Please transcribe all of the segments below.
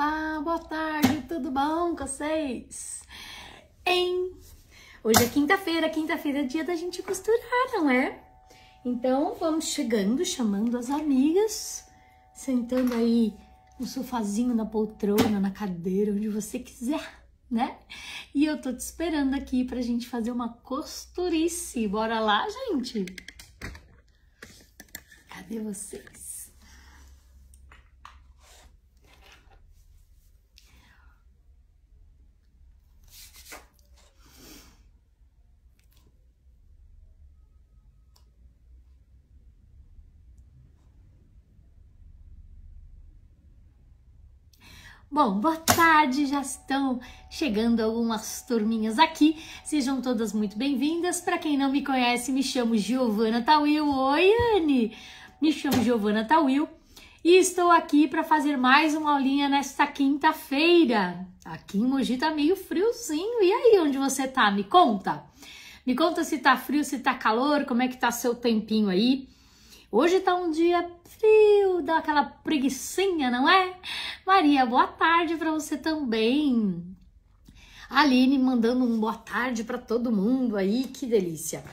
Olá, boa tarde, tudo bom com vocês? Hein? Hoje é quinta-feira, quinta-feira é dia da gente costurar, não é? Então vamos chegando, chamando as amigas, sentando aí no sofazinho, na poltrona, na cadeira, onde você quiser, né? E eu tô te esperando aqui pra gente fazer uma costurice. Bora lá, gente? Cadê vocês? Bom, boa tarde, já estão chegando algumas turminhas aqui. Sejam todas muito bem-vindas. Para quem não me conhece, me chamo Giovana Tawil. Oi, Anne! Me chamo Giovana Tawil e estou aqui para fazer mais uma aulinha nesta quinta-feira. Aqui em Mogi tá meio friozinho. E aí, onde você tá? Me conta. Me conta se tá frio, se tá calor, como é que tá seu tempinho aí. Hoje tá um dia frio, dá aquela preguiçinha, não é? Maria, boa tarde para você também. Aline mandando um boa tarde para todo mundo aí, que delícia.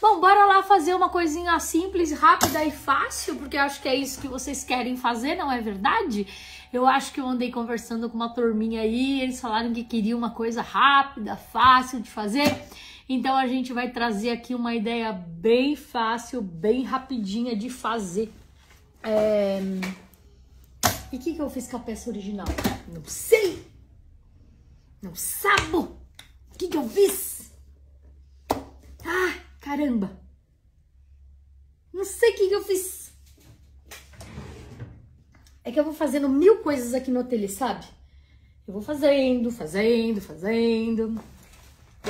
Bom, bora lá fazer uma coisinha simples, rápida e fácil, porque acho que é isso que vocês querem fazer, não é verdade? Eu acho que eu andei conversando com uma turminha aí, eles falaram que queriam uma coisa rápida, fácil de fazer. Então a gente vai trazer aqui uma ideia bem fácil, bem rapidinha de fazer. É... E o que, que eu fiz com a peça original? Não sei! Não sabo! O que, que eu fiz? Ah, caramba! Não sei o que, que eu fiz. É que eu vou fazendo mil coisas aqui no ateliê, sabe? Eu vou fazendo, fazendo, fazendo.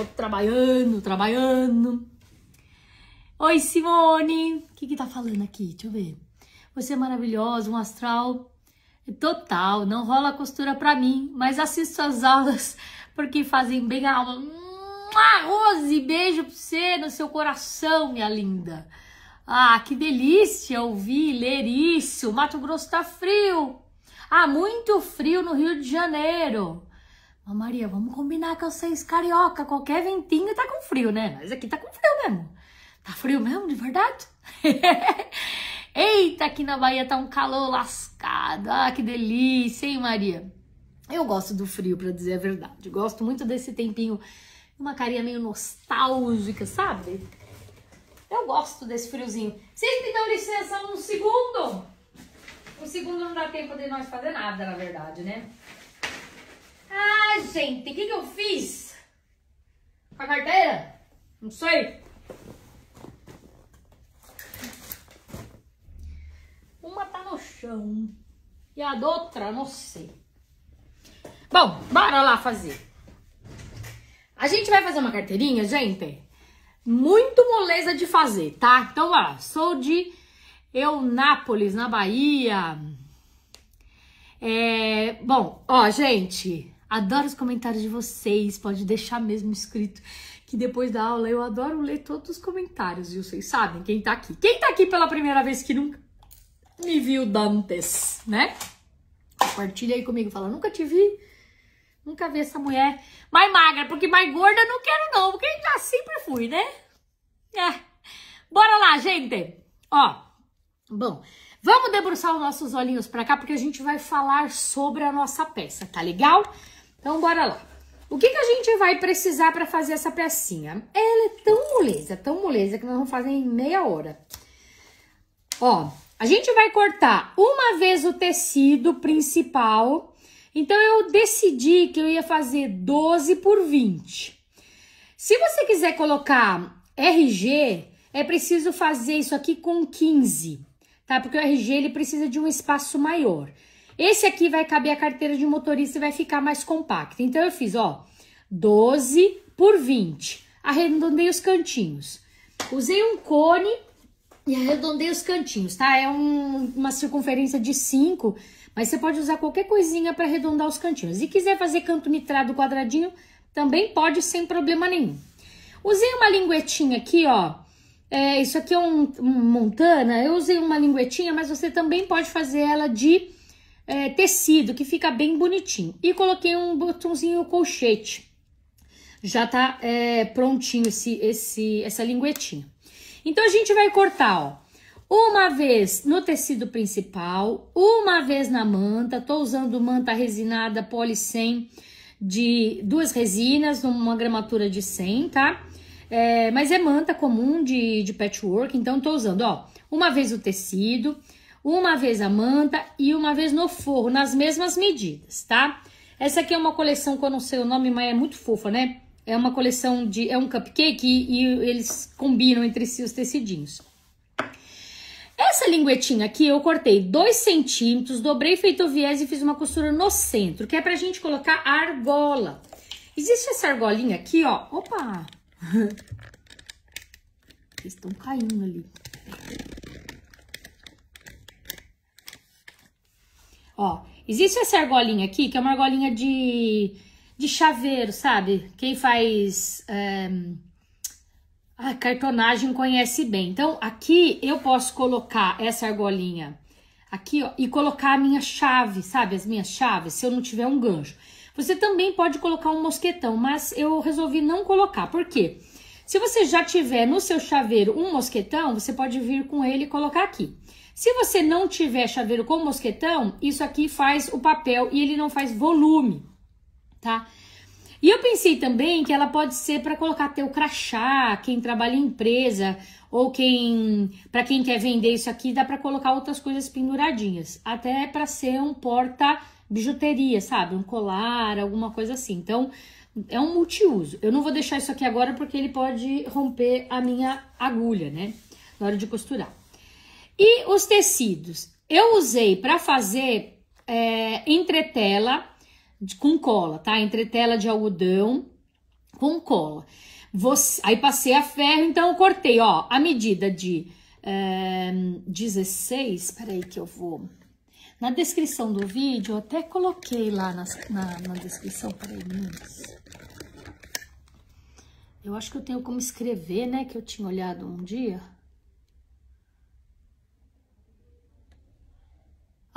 Trabalhando, trabalhando. Oi, Simone. O que que tá falando aqui? Deixa eu ver. Você é maravilhosa, um astral total. Não rola costura pra mim, mas assisto as aulas porque fazem bem a alma. Rose, beijo pra você no seu coração, minha linda. Ah, que delícia ouvir, ler isso. Mato Grosso tá frio. Ah, muito frio no Rio de Janeiro. Ô Maria, vamos combinar que vocês carioca, qualquer ventinho tá com frio, né? Mas aqui tá com frio mesmo. Tá frio mesmo, de verdade? Eita, aqui na Bahia tá um calor lascado. Ah, que delícia, hein, Maria? Eu gosto do frio, para dizer a verdade. Gosto muito desse tempinho, uma carinha meio nostálgica, sabe? Eu gosto desse friozinho. Vocês me dão licença um segundo? Um segundo não dá tempo de nós fazer nada, na verdade, né? Ah, gente, o que, que eu fiz? Com a carteira? Não sei. Uma tá no chão e a outra não sei. Bom, bora lá fazer. A gente vai fazer uma carteirinha, gente, muito moleza de fazer, tá? Então, ó, sou de Eunápolis, na Bahia. É, bom, ó, gente, Adoro os comentários de vocês, pode deixar mesmo escrito que depois da aula eu adoro ler todos os comentários, e vocês sabem quem tá aqui. Quem tá aqui pela primeira vez que nunca me viu dantes, né? Compartilha aí comigo, fala, nunca te vi, nunca vi essa mulher mais magra, porque mais gorda não quero não, porque já sempre fui, né? É. Bora lá, gente! Ó, bom, vamos debruçar os nossos olhinhos pra cá, porque a gente vai falar sobre a nossa peça, tá legal? Então, bora lá. O que, que a gente vai precisar para fazer essa pecinha? Ela é tão moleza, tão moleza, que nós vamos fazer em meia hora. Ó, a gente vai cortar uma vez o tecido principal. Então, eu decidi que eu ia fazer 12 por 20. Se você quiser colocar RG, é preciso fazer isso aqui com 15, tá? Porque o RG, ele precisa de um espaço maior. Esse aqui vai caber a carteira de motorista e vai ficar mais compacta. Então, eu fiz, ó, 12 por 20. Arredondei os cantinhos. Usei um cone e arredondei os cantinhos, tá? É um, uma circunferência de 5, mas você pode usar qualquer coisinha para arredondar os cantinhos. E quiser fazer canto mitrado quadradinho, também pode sem problema nenhum. Usei uma linguetinha aqui, ó. É, isso aqui é um, um montana. Eu usei uma linguetinha, mas você também pode fazer ela de é, tecido que fica bem bonitinho. E coloquei um botãozinho colchete. Já tá é, prontinho esse, esse, essa linguetinha. Então a gente vai cortar, ó, uma vez no tecido principal, uma vez na manta. Tô usando manta resinada Poli 100 de duas resinas, numa gramatura de 100, tá? É, mas é manta comum de, de patchwork, então tô usando, ó, uma vez o tecido, uma vez a manta e uma vez no forro, nas mesmas medidas, tá? Essa aqui é uma coleção que eu não sei o nome, mas é muito fofa, né? É uma coleção de. É um cupcake e, e eles combinam entre si os tecidinhos. Essa linguetinha aqui eu cortei 2 centímetros, dobrei feito viés e fiz uma costura no centro, que é pra gente colocar a argola. Existe essa argolinha aqui, ó. Opa! Eles estão caindo ali. Ó, existe essa argolinha aqui, que é uma argolinha de, de chaveiro, sabe? Quem faz é, a cartonagem conhece bem. Então, aqui eu posso colocar essa argolinha aqui, ó, e colocar a minha chave, sabe? As minhas chaves, se eu não tiver um gancho. Você também pode colocar um mosquetão, mas eu resolvi não colocar. Por quê? Se você já tiver no seu chaveiro um mosquetão, você pode vir com ele e colocar aqui. Se você não tiver chaveiro com mosquetão, isso aqui faz o papel e ele não faz volume, tá? E eu pensei também que ela pode ser para colocar teu crachá, quem trabalha em empresa ou quem para quem quer vender isso aqui, dá para colocar outras coisas penduradinhas, até para ser um porta bijuteria, sabe? Um colar, alguma coisa assim. Então, é um multiuso. Eu não vou deixar isso aqui agora porque ele pode romper a minha agulha, né? Na hora de costurar. E os tecidos? Eu usei para fazer é, entretela de, com cola, tá? Entretela de algodão com cola. Você, aí passei a ferro, então eu cortei, ó, a medida de é, 16. Peraí que eu vou. Na descrição do vídeo, eu até coloquei lá na, na, descrição. Peraí, meninas. Eu acho que eu tenho como escrever, né? Que eu tinha olhado um dia.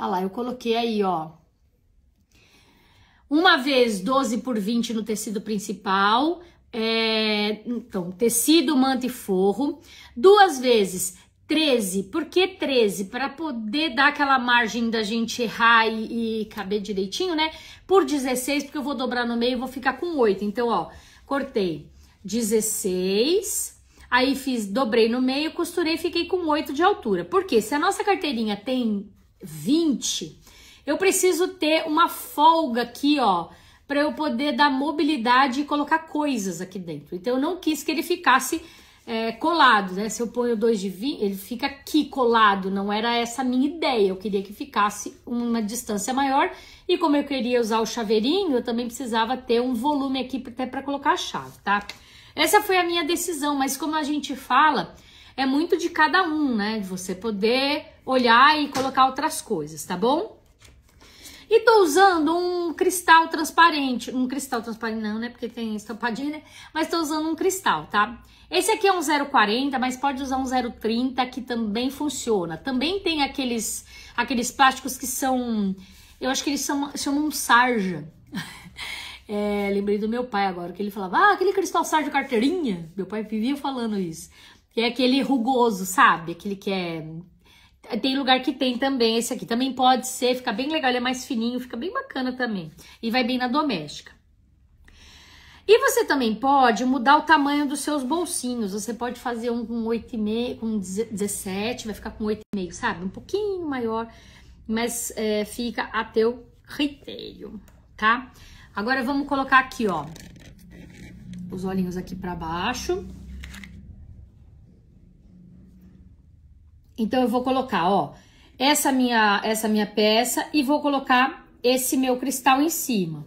Olha lá, eu coloquei aí, ó. Uma vez 12 por 20 no tecido principal. É, então, tecido, manta e forro. Duas vezes 13. Por que 13? Para poder dar aquela margem da gente errar e, e, caber direitinho, né? Por 16, porque eu vou dobrar no meio e vou ficar com 8. Então, ó, cortei 16. Aí fiz, dobrei no meio, costurei e fiquei com 8 de altura. Porque se a nossa carteirinha tem 20, eu preciso ter uma folga aqui, ó, para eu poder dar mobilidade e colocar coisas aqui dentro. Então eu não quis que ele ficasse é, colado, né? Se eu ponho dois de 20, ele fica aqui colado, não era essa a minha ideia. Eu queria que ficasse uma distância maior e como eu queria usar o chaveirinho, eu também precisava ter um volume aqui até para colocar a chave, tá? Essa foi a minha decisão, mas como a gente fala, é muito de cada um, né? De você poder olhar e colocar outras coisas, tá bom? E tô usando um cristal transparente, um cristal transparente não, né, porque tem estampadinha, né? Mas tô usando um cristal, tá? Esse aqui é um 0,40, mas pode usar um 0,30 que também funciona. Também tem aqueles aqueles plásticos que são, eu acho que eles são, chamam sarja. É, lembrei do meu pai agora, que ele falava, ah, aquele cristal sarja carteirinha. Meu pai vivia falando isso. Que é aquele rugoso, sabe? Aquele que é tem lugar que tem também esse aqui. Também pode ser, fica bem legal, ele é mais fininho, fica bem bacana também. E vai bem na doméstica. E você também pode mudar o tamanho dos seus bolsinhos. Você pode fazer um com 8,5, com 17, vai ficar com 8,5, sabe? Um pouquinho maior, mas é, fica a teu critério, tá? Agora vamos colocar aqui, ó, os olhinhos aqui para baixo. Então eu vou colocar, ó, essa minha essa minha peça e vou colocar esse meu cristal em cima.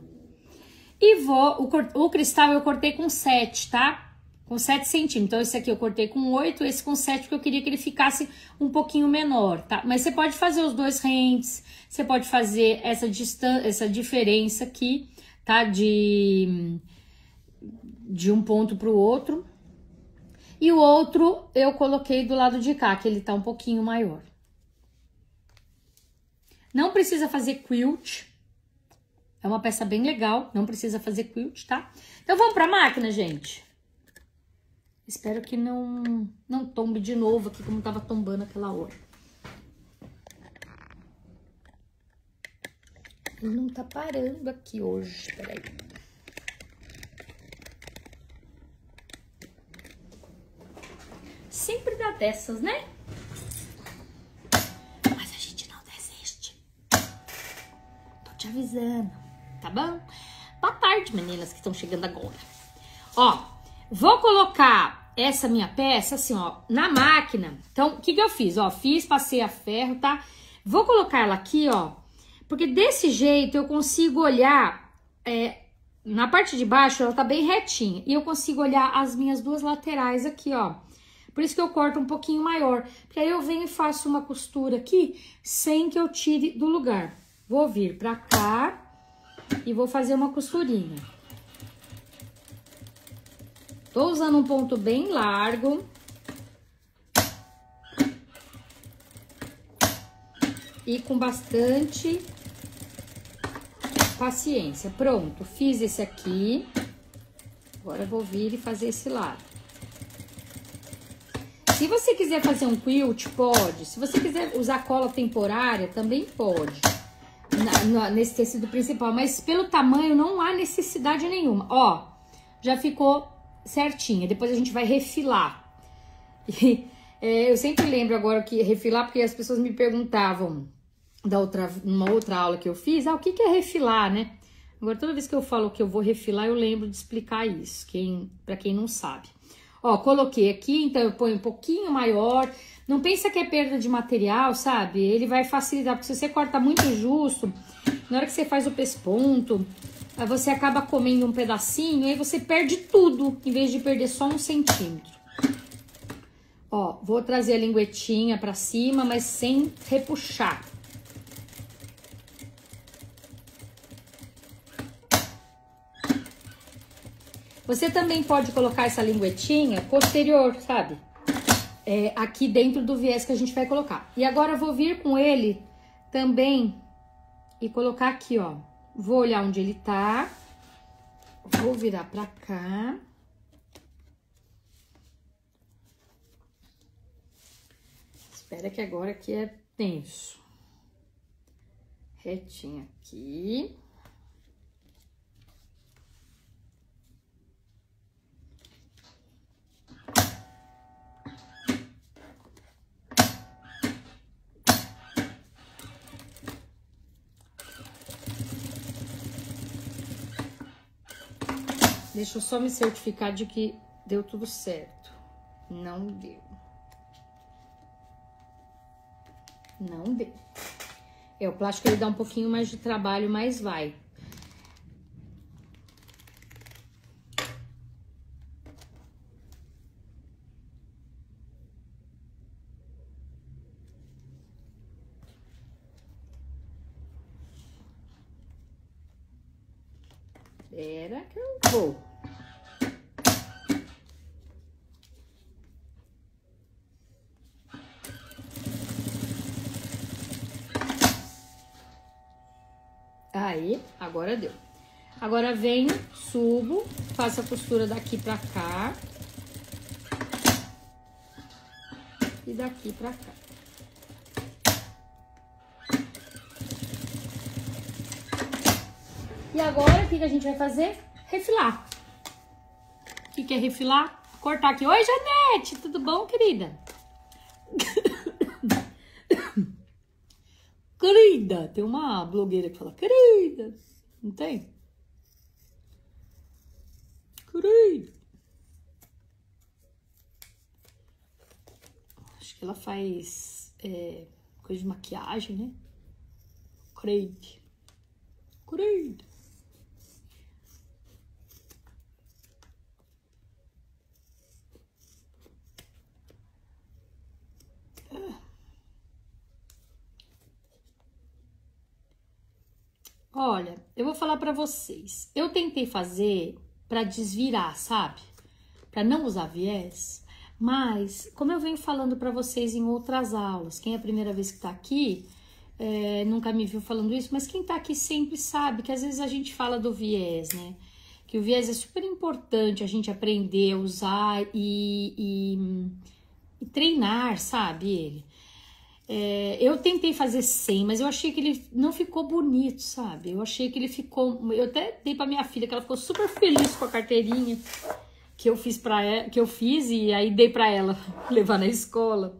E vou, o, o cristal eu cortei com 7, tá? Com 7 centímetros. Então, esse aqui eu cortei com 8, esse com 7, porque eu queria que ele ficasse um pouquinho menor, tá? Mas você pode fazer os dois rentes, você pode fazer essa distância, essa diferença aqui, tá? De, de um ponto para o outro. E o outro eu coloquei do lado de cá, que ele tá um pouquinho maior. Não precisa fazer quilt. É uma peça bem legal, não precisa fazer quilt, tá? Então vamos pra máquina, gente. Espero que não, não tombe de novo aqui como tava tombando aquela hora. Ele não tá parando aqui hoje, peraí. Sempre dá dessas, né? Mas a gente não desiste. Tô te avisando, tá bom? Boa tarde, meninas que estão chegando agora. Ó, vou colocar essa minha peça assim, ó, na máquina. Então, o que que eu fiz? Ó, fiz, passei a ferro, tá? Vou colocar ela aqui, ó, porque desse jeito eu consigo olhar, é, na parte de baixo ela tá bem retinha, e eu consigo olhar as minhas duas laterais aqui, ó. Por isso que eu corto um pouquinho maior, porque aí eu venho e faço uma costura aqui, sem que eu tire do lugar. Vou vir pra cá e vou fazer uma costurinha. Tô usando um ponto bem largo. E com bastante paciência. Pronto, fiz esse aqui. Agora eu vou vir e fazer esse lado. Se você quiser fazer um quilt, pode. Se você quiser usar cola temporária, também pode. Na, na, nesse tecido principal. Mas pelo tamanho, não há necessidade nenhuma. Ó, já ficou certinha. Depois a gente vai refilar. E, é, eu sempre lembro agora que refilar, porque as pessoas me perguntavam da outra, numa outra aula que eu fiz, ah, o que, que é refilar, né? Agora, toda vez que eu falo que eu vou refilar, eu lembro de explicar isso, quem, para quem não sabe. Ó, coloquei aqui, então eu ponho um pouquinho maior. Não pensa que é perda de material, sabe? Ele vai facilitar, porque se você corta muito justo, na hora que você faz o pesponto, você acaba comendo um pedacinho, aí você perde tudo, em vez de perder só um centímetro. Ó, vou trazer a linguetinha pra cima, mas sem repuxar. Você também pode colocar essa linguetinha posterior, sabe? É, aqui dentro do viés que a gente vai colocar. E agora eu vou vir com ele também e colocar aqui, ó. Vou olhar onde ele tá. Vou virar pra cá. Espera que agora aqui é tenso. Retinho aqui. Deixa eu só me certificar de que deu tudo certo. Não deu. Não deu. É, o plástico ele dá um pouquinho mais de trabalho, mas vai. Espera que eu vou. Aí, agora deu. Agora venho, subo, faço a costura daqui pra cá. E daqui pra cá. E agora, o que, que a gente vai fazer? Refilar. O que, que é refilar? Cortar aqui. Oi, Janete, tudo bom, querida? Querida, tem uma blogueira que fala querida, não tem? Querida. Acho que ela faz é, coisa de maquiagem, né? Creide. Querida. Olha, eu vou falar para vocês. Eu tentei fazer para desvirar, sabe? Para não usar viés, mas como eu venho falando para vocês em outras aulas, quem é a primeira vez que tá aqui, é, nunca me viu falando isso, mas quem tá aqui sempre sabe que às vezes a gente fala do viés, né? Que o viés é super importante a gente aprender a usar e, e, e treinar, sabe? Ele. É, eu tentei fazer 100, mas eu achei que ele não ficou bonito, sabe? Eu achei que ele ficou. Eu até dei pra minha filha, que ela ficou super feliz com a carteirinha que eu fiz para ela, que eu fiz e aí dei para ela levar na escola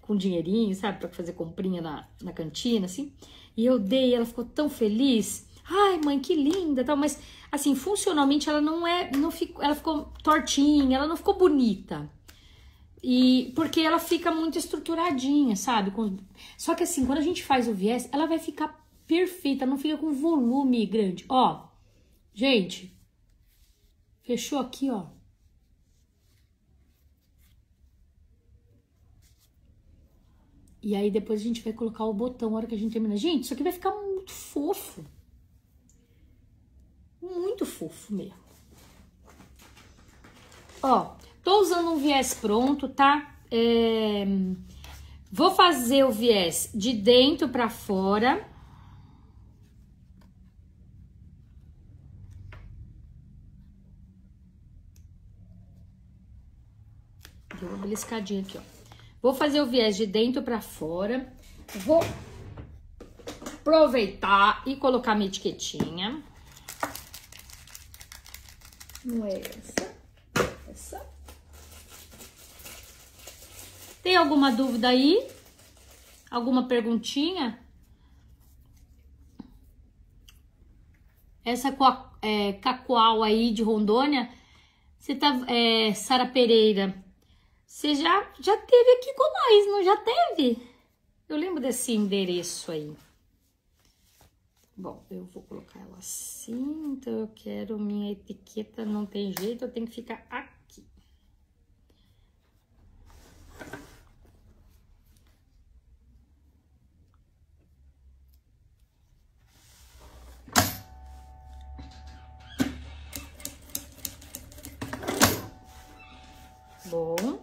com dinheirinho, sabe, para fazer comprinha na, na cantina, assim. E eu dei, ela ficou tão feliz. Ai, mãe, que linda, tal, mas assim, funcionalmente ela não é, não ficou, ela ficou tortinha, ela não ficou bonita. E porque ela fica muito estruturadinha, sabe? Com, só que assim, quando a gente faz o viés, ela vai ficar perfeita, não fica com volume grande. Ó, gente, fechou aqui, ó. E aí depois a gente vai colocar o botão na hora que a gente termina. Gente, isso aqui vai ficar muito fofo. Muito fofo mesmo. Ó, tô usando um viés pronto, tá? É... Vou fazer o viés de dentro pra fora. Deu uma beliscadinha aqui, ó. Vou fazer o viés de dentro para fora. Vou aproveitar e colocar minha etiquetinha. Não é essa. Essa. Tem alguma dúvida aí? Alguma perguntinha? Essa é, cacoal aí de Rondônia, você tá, é, Sara Pereira, você já, já teve aqui com nós, não já teve? Eu lembro desse endereço aí. Bom, eu vou colocar ela assim, então eu quero minha etiqueta, não tem jeito, eu tenho que ficar aqui. Bom.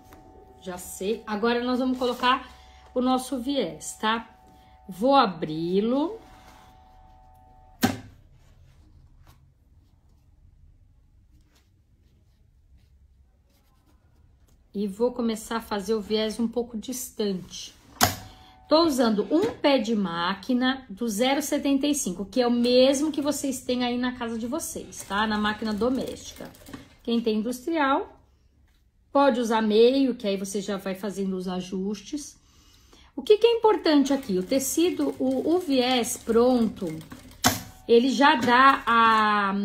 Já sei. Agora nós vamos colocar o nosso viés, tá? Vou abri-lo. E vou começar a fazer o viés um pouco distante. Tô usando um pé de máquina do 0,75, que é o mesmo que vocês têm aí na casa de vocês, tá? Na máquina doméstica. Quem tem industrial, Pode usar meio, que aí você já vai fazendo os ajustes. O que, que é importante aqui? O tecido, o, o viés pronto, ele já dá a,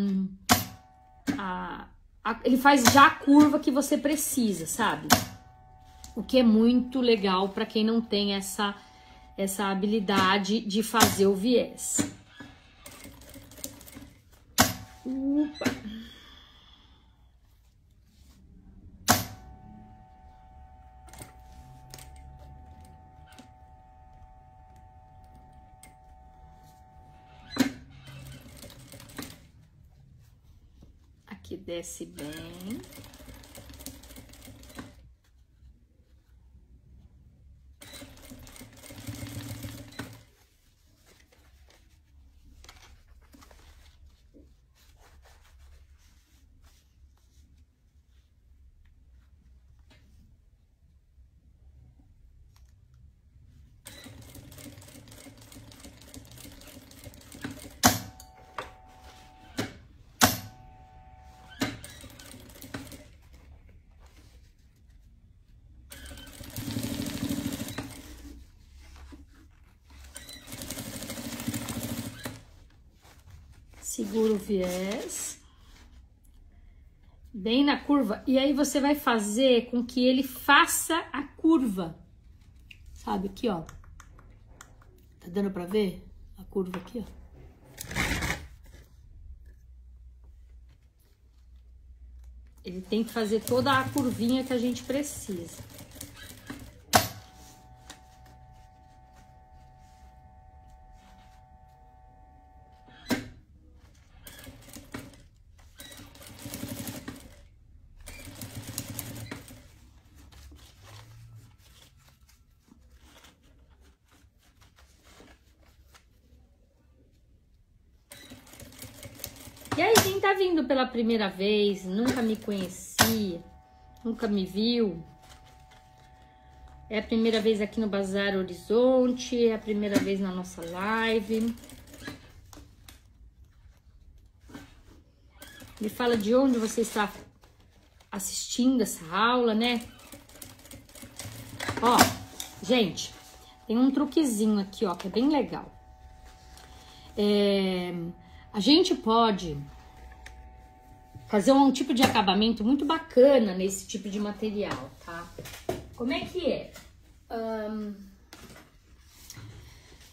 a, a, Ele faz já a curva que você precisa, sabe? O que é muito legal para quem não tem essa, essa habilidade de fazer o viés. Opa! Desce bem. Segura o viés, bem na curva, e aí você vai fazer com que ele faça a curva, sabe, aqui, ó. Tá dando pra ver a curva aqui, ó? Ele tem que fazer toda a curvinha que a gente precisa. Tá vindo pela primeira vez, nunca me conhecia, nunca me viu, é a primeira vez aqui no Bazar Horizonte, é a primeira vez na nossa live. Me fala de onde você está assistindo essa aula, né? Ó, gente, tem um truquezinho aqui, ó, que é bem legal. É, a gente pode fazer um tipo de acabamento muito bacana nesse tipo de material, tá? Como é que é? Um,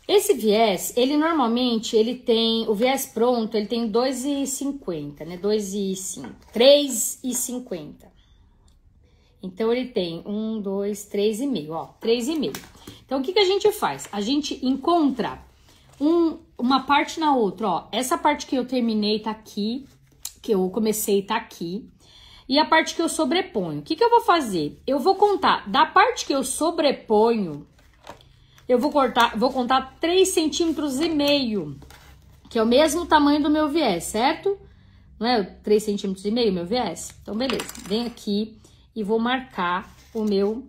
esse viés, ele normalmente, ele tem, o viés pronto, ele tem 2,50, né? 2,5, 3,50. Então, ele tem 1, 2, 3,5, ó, 3,5. Então, o que, que a gente faz? A gente encontra um, uma parte na outra, ó. Essa parte que eu terminei tá aqui, que eu comecei tá aqui e a parte que eu sobreponho. O que, que eu vou fazer? Eu vou contar da parte que eu sobreponho, eu vou cortar, vou contar 3 centímetros e meio, que é o mesmo tamanho do meu viés, certo? Não é 3 centímetros e meio meu viés? Então, beleza. Vem aqui e vou marcar o meu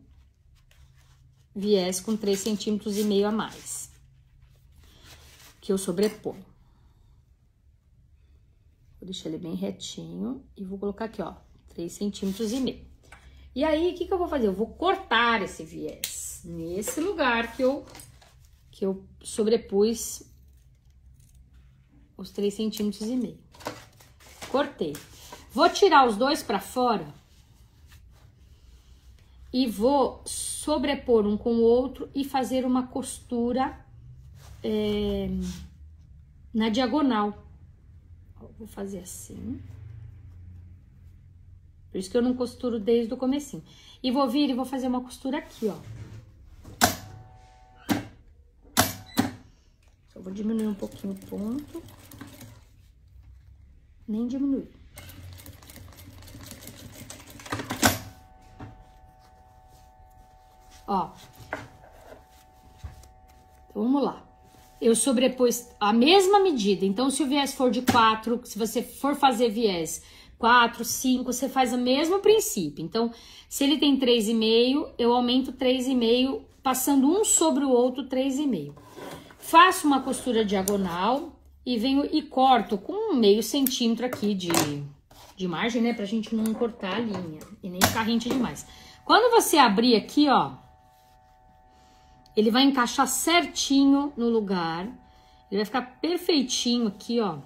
viés com 3 centímetros e meio a mais, que eu sobreponho. Vou deixar ele bem retinho e vou colocar aqui, ó, 3 centímetros e meio. E aí, o que, que eu vou fazer? Eu vou cortar esse viés nesse lugar que eu, que eu sobrepus os 3 centímetros e meio. Cortei. Vou tirar os dois para fora e vou sobrepor um com o outro e fazer uma costura é, na diagonal. Vou fazer assim. Por isso que eu não costuro desde o comecinho. E vou vir e vou fazer uma costura aqui, ó. Só vou diminuir um pouquinho o ponto. Nem diminuir. Ó. Então, vamos lá. Eu sobrepus a mesma medida. Então, se o viés for de 4, se você for fazer viés 4, 5, você faz o mesmo princípio. Então, se ele tem 3,5, eu aumento 3,5, passando um sobre o outro 3,5. Faço uma costura diagonal e venho e corto com meio centímetro aqui de, de margem, né? Pra gente não cortar a linha e nem ficar rente demais. Quando você abrir aqui, ó, ele vai encaixar certinho no lugar. Ele vai ficar perfeitinho aqui, ó.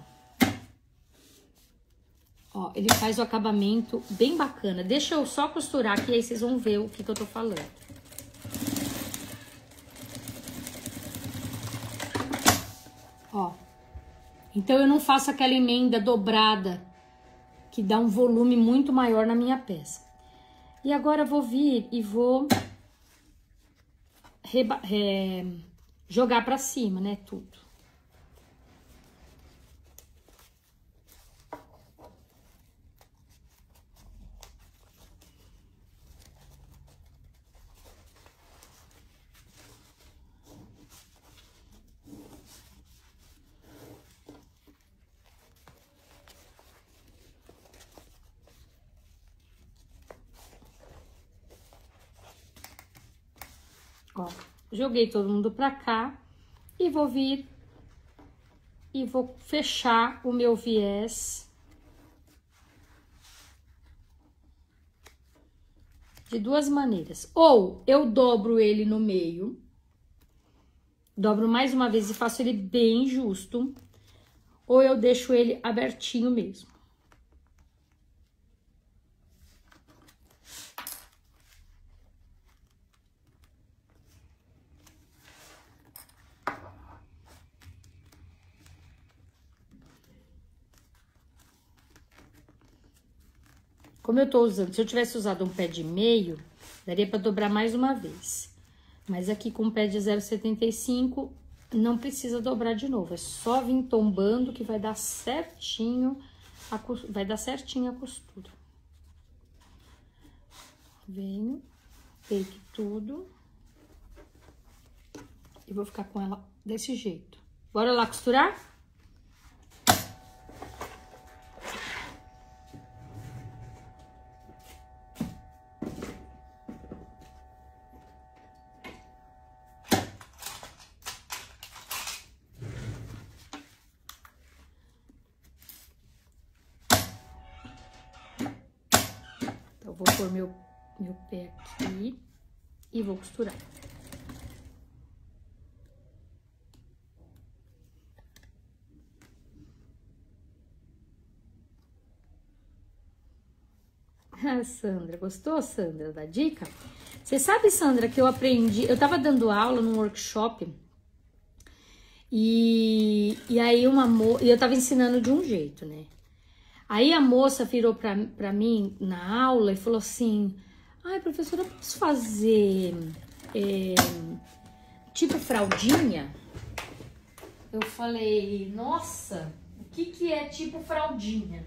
Ó, ele faz o acabamento bem bacana. Deixa eu só costurar aqui, aí vocês vão ver o que, que eu tô falando. Ó. Então, eu não faço aquela emenda dobrada, que dá um volume muito maior na minha peça. E agora eu vou vir e vou reba, é, jogar pra cima, né, tudo. Ó, joguei todo mundo pra cá e vou vir e vou fechar o meu viés de duas maneiras. Ou eu dobro ele no meio, dobro mais uma vez e faço ele bem justo, ou eu deixo ele abertinho mesmo. Como eu tô usando, se eu tivesse usado um pé de meio, daria para dobrar mais uma vez. Mas aqui com o pé de 0,75, não precisa dobrar de novo. É só vir tombando que vai dar certinho, a, vai dar certinho a costura. Venho, peito tudo. E vou ficar com ela desse jeito. Bora lá costurar? vou pôr meu, meu pé aqui e vou costurar. Ah, Sandra, gostou, Sandra, da dica? Você sabe, Sandra, que eu aprendi, eu tava dando aula num workshop e, e aí uma moça, eu tava ensinando de um jeito, né? Aí a moça virou pra, pra mim na aula e falou assim: Ai, professora, eu posso fazer é, tipo fraldinha? Eu falei: Nossa, o que, que é tipo fraldinha?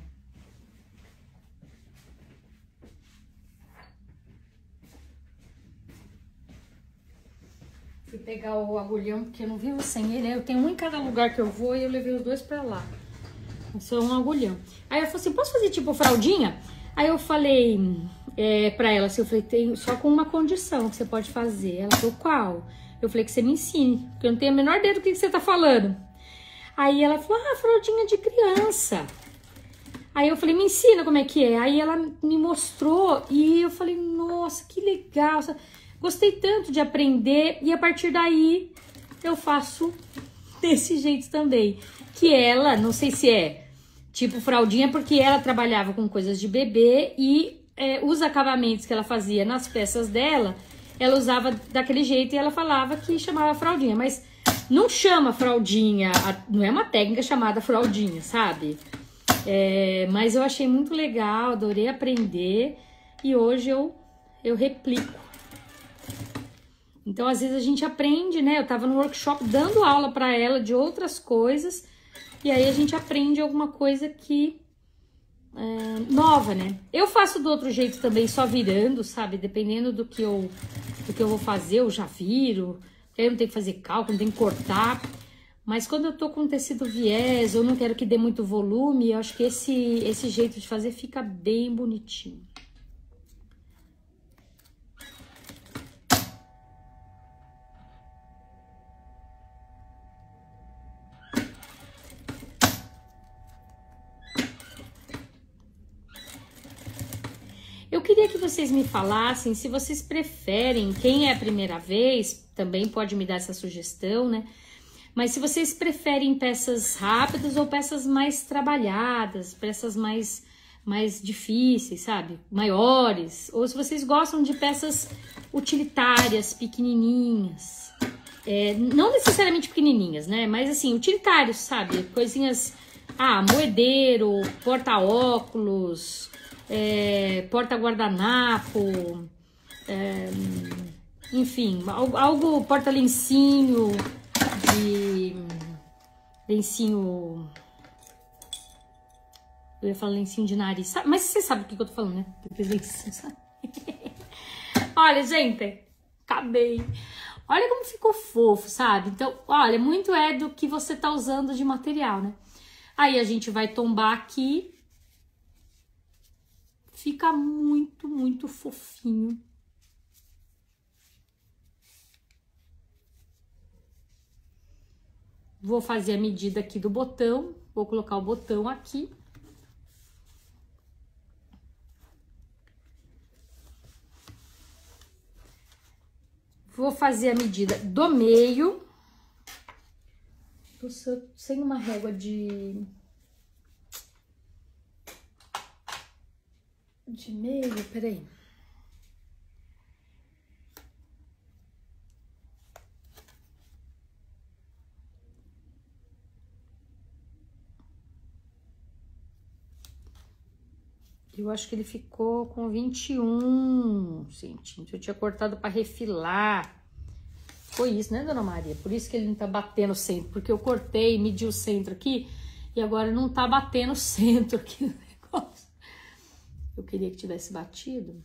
Fui pegar o agulhão, porque eu não vivo sem ele. Eu tenho um em cada lugar que eu vou e eu levei os dois pra lá. Isso é um agulhão. Aí ela falou assim, posso fazer tipo fraldinha? Aí eu falei é, pra ela assim, eu falei, tem só com uma condição que você pode fazer. Ela falou, qual? Eu falei que você me ensine, porque eu não tenho a menor ideia do que, que você tá falando. Aí ela falou, ah, fraldinha de criança. Aí eu falei, me ensina como é que é. Aí ela me mostrou e eu falei, nossa, que legal. Gostei tanto de aprender e a partir daí eu faço desse jeito também. Que ela, não sei se é tipo fraldinha, porque ela trabalhava com coisas de bebê e é, os acabamentos que ela fazia nas peças dela, ela usava daquele jeito e ela falava que chamava fraldinha, mas não chama fraldinha, não é uma técnica chamada fraldinha, sabe? É, mas eu achei muito legal, adorei aprender e hoje eu, eu replico então, às vezes a gente aprende, né? Eu tava no workshop dando aula para ela de outras coisas, e aí a gente aprende alguma coisa que é, nova, né? Eu faço do outro jeito também, só virando, sabe? Dependendo do que eu, do que eu vou fazer, eu já viro. Aí eu não tenho que fazer cálculo, não tenho que cortar. Mas quando eu tô com tecido viés, ou não quero que dê muito volume, eu acho que esse, esse jeito de fazer fica bem bonitinho. Eu queria que vocês me falassem se vocês preferem, quem é a primeira vez, também pode me dar essa sugestão, né? Mas se vocês preferem peças rápidas ou peças mais trabalhadas, peças mais mais difíceis, sabe? Maiores, ou se vocês gostam de peças utilitárias, pequenininhas. É, não necessariamente pequenininhas, né? Mas assim, utilitários, sabe? Coisinhas, ah, moedeiro, porta-óculos, é, porta-guardanapo, é, enfim, algo porta-lencinho, de lencinho. Eu ia falar lencinho de nariz, mas você sabe o que eu tô falando, né? lencinho, sabe? olha, gente, acabei. Olha como ficou fofo, sabe? Então, olha, muito é do que você tá usando de material, né? Aí a gente vai tombar aqui Fica muito, muito fofinho. Vou fazer a medida aqui do botão. Vou colocar o botão aqui. Vou fazer a medida do meio. Tô sem uma régua de de meio, peraí. Eu acho que ele ficou com 21 centímetros. Eu tinha cortado para refilar. Foi isso, né, dona Maria? Por isso que ele não tá batendo o centro. Porque eu cortei, medi o centro aqui e agora não tá batendo o centro aqui no negócio. Queria que tivesse batido.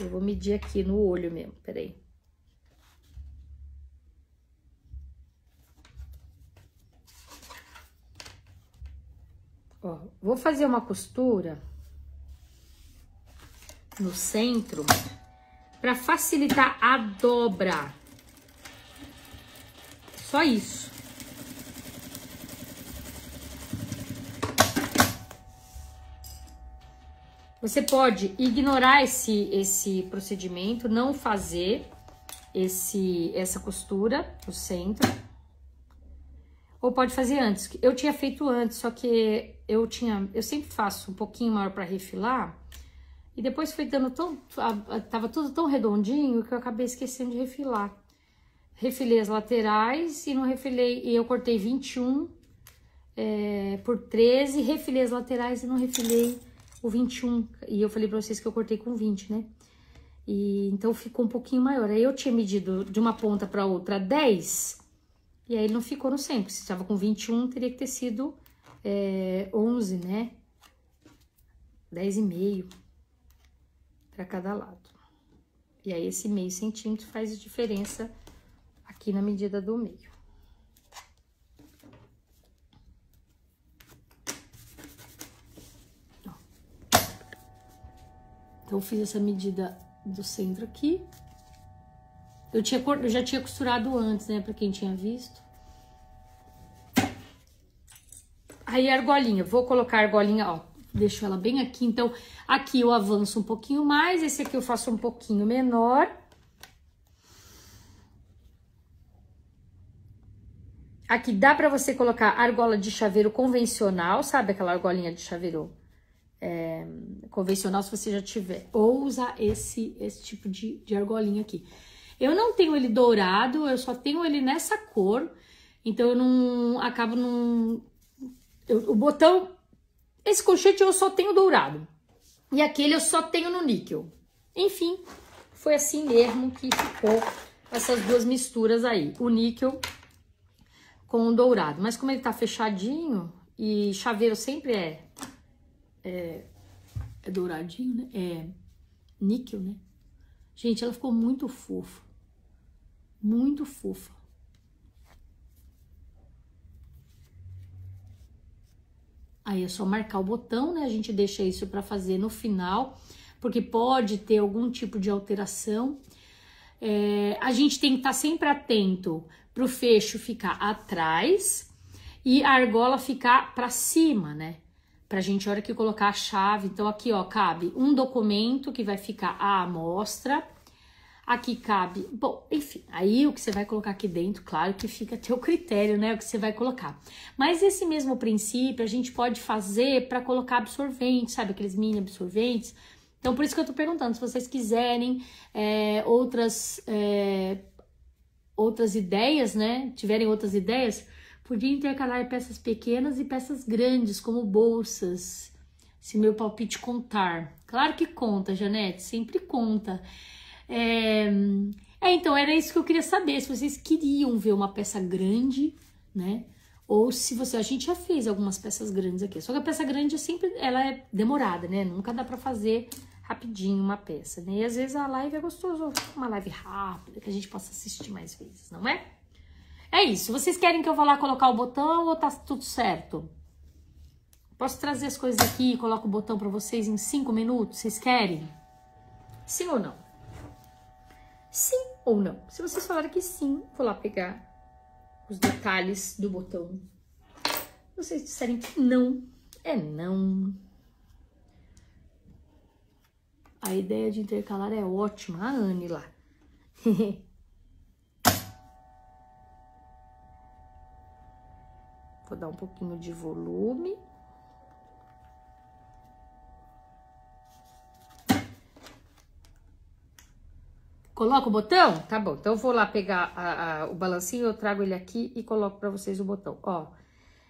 Eu vou medir aqui no olho mesmo, peraí. Ó, vou fazer uma costura no centro para facilitar a dobra. Só isso. Você pode ignorar esse, esse procedimento, não fazer esse, essa costura no centro. Ou pode fazer antes. Eu tinha feito antes, só que eu tinha, eu sempre faço um pouquinho maior para refilar. E depois foi dando tão, tava tudo tão redondinho que eu acabei esquecendo de refilar. Refilei as laterais e não refilei, e eu cortei 21 é, por 13, refilei as laterais e não refilei o 21. E eu falei pra vocês que eu cortei com 20, né? E então ficou um pouquinho maior. Aí eu tinha medido de uma ponta para outra 10, e aí ele não ficou no centro. Se estava com 21, teria que ter sido é, 11, né? 10,5 para cada lado. E aí esse meio centímetro faz diferença aqui na medida do meio. Então, fiz essa medida do centro aqui. Eu, tinha, eu já tinha costurado antes, né? Pra quem tinha visto. Aí, argolinha. Vou colocar a argolinha, ó. Deixo ela bem aqui. Então, aqui eu avanço um pouquinho mais. Esse aqui eu faço um pouquinho menor. Aqui dá pra você colocar argola de chaveiro convencional, sabe aquela argolinha de chaveiro é, convencional, se você já tiver. Ou usar esse, esse tipo de, de argolinha aqui. Eu não tenho ele dourado, eu só tenho ele nessa cor. Então, eu não... Acabo não... Eu, o botão... Esse colchete eu só tenho dourado. E aquele eu só tenho no níquel. Enfim, foi assim mesmo que ficou essas duas misturas aí. O níquel com o dourado. Mas como ele tá fechadinho e chaveiro sempre é, é, é douradinho, né? É níquel, né? Gente, ela ficou muito fofa. Muito fofa. Aí é só marcar o botão, né? A gente deixa isso para fazer no final, porque pode ter algum tipo de alteração. É, a gente tem que estar tá sempre atento para o fecho ficar atrás e a argola ficar para cima, né? Gente, a hora que colocar a chave, então aqui, ó, cabe um documento que vai ficar a amostra, Aqui cabe, bom, enfim, aí o que você vai colocar aqui dentro, claro que fica a teu critério, né, o que você vai colocar. Mas esse mesmo princípio a gente pode fazer para colocar absorventes, sabe, aqueles mini absorventes. Então, por isso que eu tô perguntando, se vocês quiserem é, outras, é, outras ideias, né, tiverem outras ideias, podia intercalar peças pequenas e peças grandes, como bolsas, se meu palpite contar. Claro que conta, Janete, sempre conta. É, é, então, era isso que eu queria saber, se vocês queriam ver uma peça grande, né? Ou se você, a gente já fez algumas peças grandes aqui. Só que a peça grande é sempre, ela é demorada, né? Nunca dá pra fazer rapidinho uma peça, né? E às vezes a live é gostoso, uma live rápida, que a gente possa assistir mais vezes, não é? É isso. Vocês querem que eu vá lá colocar o botão ou tá tudo certo? Posso trazer as coisas aqui e coloco o botão para vocês em cinco minutos? Vocês querem? Sim ou não? Sim ou não? Se vocês falarem que sim, vou lá pegar os detalhes do botão. Se vocês disserem que não, é não. A ideia de intercalar é ótima. A Anne lá. Vou dar um pouquinho de volume. Coloca o botão? Tá bom, então eu vou lá pegar a, a, o balancinho, eu trago ele aqui e coloco pra vocês o botão. Ó,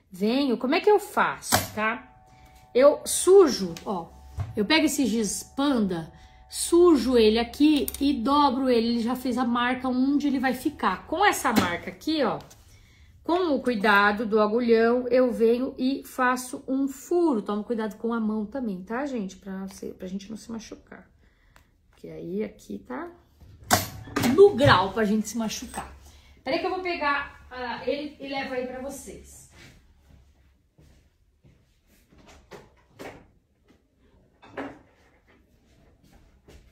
venho, como é que eu faço, tá? Eu sujo, ó, eu pego esse giz panda, sujo ele aqui e dobro ele, ele já fez a marca onde ele vai ficar. Com essa marca aqui, ó, com o cuidado do agulhão, eu venho e faço um furo. Toma cuidado com a mão também, tá, gente? Pra, ser, pra gente não se machucar. Porque aí aqui tá no grau pra gente se machucar. Peraí que eu vou pegar uh, ele e levo aí pra vocês.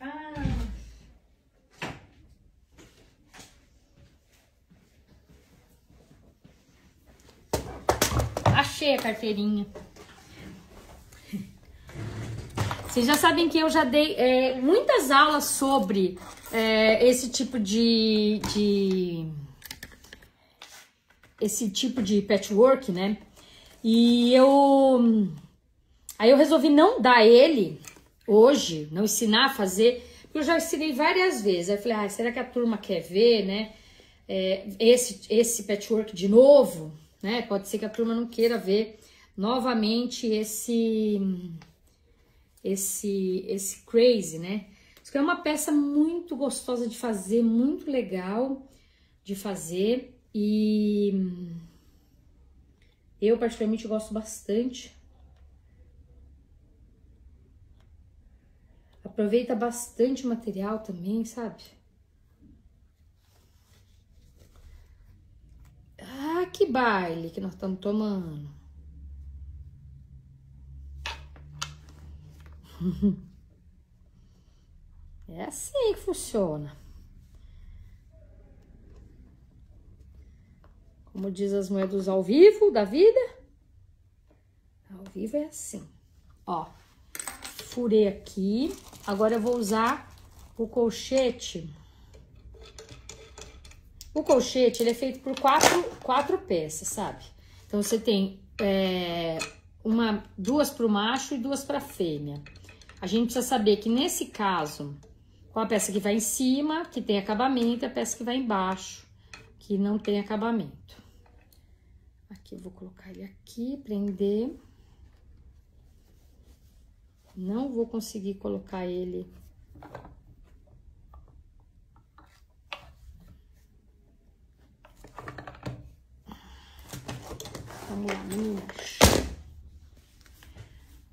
Ah. Achei a carteirinha. Vocês já sabem que eu já dei é, muitas aulas sobre é, esse tipo de, de esse tipo de patchwork, né? E eu aí eu resolvi não dar ele hoje, não ensinar a fazer, porque eu já ensinei várias vezes. Aí eu falei, ah, será que a turma quer ver, né? É, esse esse patchwork de novo, né? Pode ser que a turma não queira ver novamente esse esse esse crazy, né? Isso é uma peça muito gostosa de fazer, muito legal de fazer e eu particularmente gosto bastante. Aproveita bastante material também, sabe? Ah, que baile que nós estamos tomando. É assim que funciona. Como diz as moedas ao vivo da vida. Ao vivo é assim. Ó, furei aqui. Agora eu vou usar o colchete. O colchete, ele é feito por quatro, quatro peças, sabe? Então, você tem é, uma, duas para o macho e duas para a fêmea. A gente precisa saber que nesse caso, qual a peça que vai em cima, que tem acabamento, e a peça que vai embaixo, que não tem acabamento. Aqui eu vou colocar ele aqui, prender. Não vou conseguir colocar ele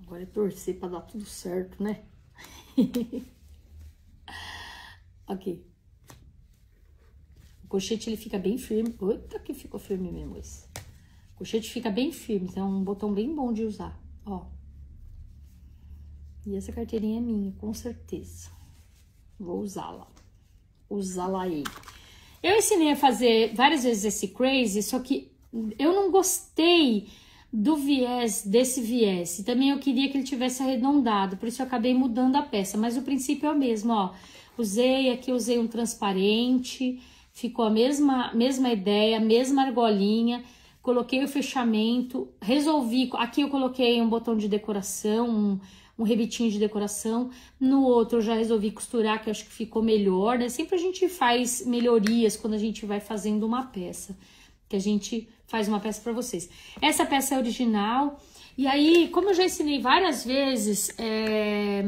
Agora é torcer para dar tudo certo, né? ok. O colchete ele fica bem firme. Eita, que ficou firme mesmo esse. O colchete fica bem firme, então é um botão bem bom de usar, ó. E essa carteirinha é minha, com certeza. Vou usá-la. Usá-la aí. Eu ensinei a fazer várias vezes esse crazy, só que eu não gostei do viés, desse viés. Também eu queria que ele tivesse arredondado, por isso eu acabei mudando a peça. Mas o princípio é o mesmo, ó. Usei aqui, usei um transparente, ficou a mesma, mesma ideia, mesma argolinha. Coloquei o fechamento, resolvi. Aqui eu coloquei um botão de decoração, um, um rebitinho de decoração. No outro eu já resolvi costurar, que eu acho que ficou melhor, né? Sempre a gente faz melhorias quando a gente vai fazendo uma peça que a gente faz uma peça para vocês. Essa peça é original. E aí, como eu já ensinei várias vezes, é...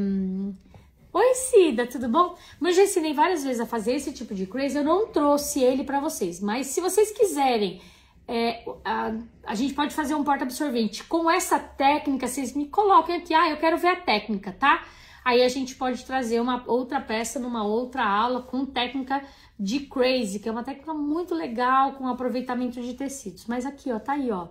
Oi, Cida, tudo bom? Como eu já ensinei várias vezes a fazer esse tipo de crazy, eu não trouxe ele para vocês. Mas se vocês quiserem, é, a, a gente pode fazer um porta-absorvente. Com essa técnica, vocês me coloquem aqui. Ah, eu quero ver a técnica, tá? Aí a gente pode trazer uma outra peça numa outra aula com técnica de crazy, que é uma técnica muito legal com aproveitamento de tecidos. Mas aqui, ó, tá aí, ó.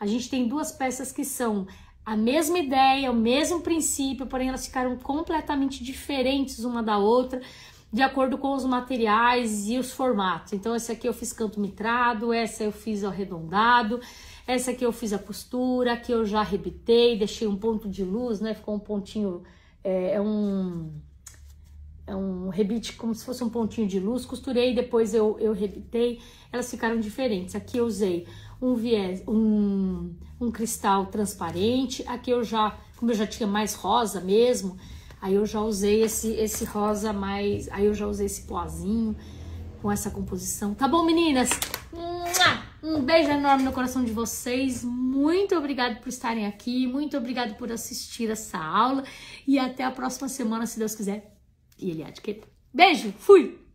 A gente tem duas peças que são a mesma ideia, o mesmo princípio, porém elas ficaram completamente diferentes uma da outra, de acordo com os materiais e os formatos. Então, essa aqui eu fiz canto mitrado, essa eu fiz arredondado, essa aqui eu fiz a costura, aqui eu já arrebitei, deixei um ponto de luz, né? Ficou um pontinho, é, é um é um rebite como se fosse um pontinho de luz, costurei, depois eu, eu rebitei, elas ficaram diferentes. Aqui eu usei um viés, um, um cristal transparente, aqui eu já, como eu já tinha mais rosa mesmo, aí eu já usei esse, esse rosa mais, aí eu já usei esse pozinho com essa composição. Tá bom, meninas? Um beijo enorme no coração de vocês. Muito obrigada por estarem aqui. Muito obrigada por assistir essa aula. E até a próxima semana, se Deus quiser e ele há de querer. Beijo, fui!